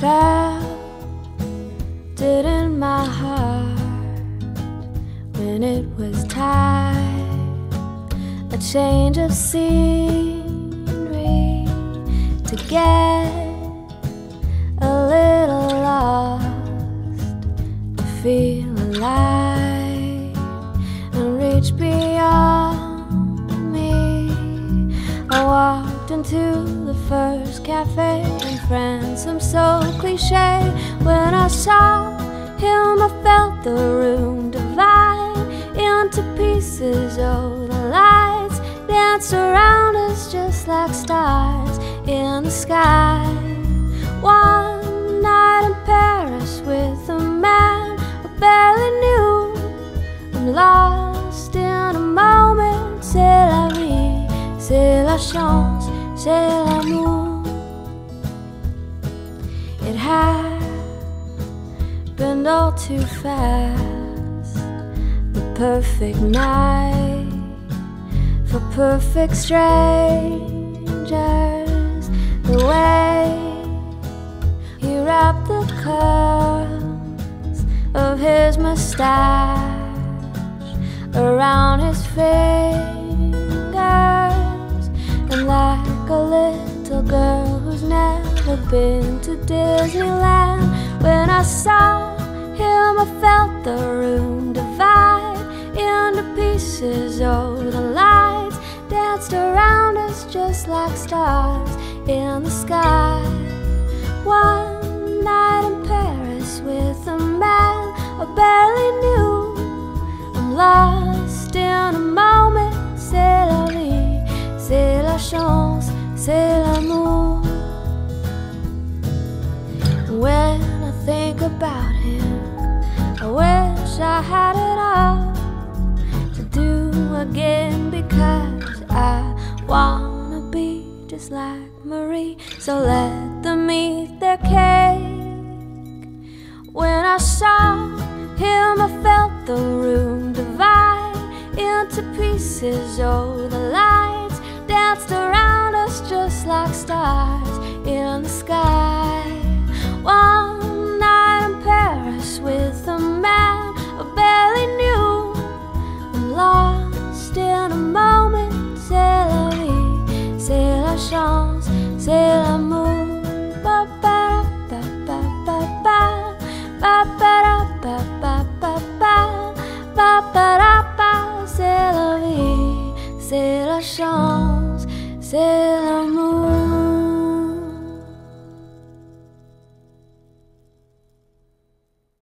felt it in my heart when it was time. A change of scenery to get a little lost to feel alive and reach beyond me. I walked into first cafe in France I'm so cliche. When I saw him I felt the room divide into pieces. Oh the lights dance around us just like stars in the sky. One night in Paris with a man I barely knew. I'm lost in a moment c'est la vie c'est la chance c'est l'amour it happened all too fast. The perfect night for perfect strangers. The way he wrapped the curls of his mustache around his fingers like a little girl who's never been to Disneyland. When I saw him I felt the room divide into pieces. Oh the lights danced around us just like stars in the sky c'est l'amour when I think about him I wish I had it all to do again because I wanna be just like Marie. So let them eat their cake. When I saw him, I felt the room divide into pieces. Oh, the lights danced around us just like stars in the sky. One night in Paris with a man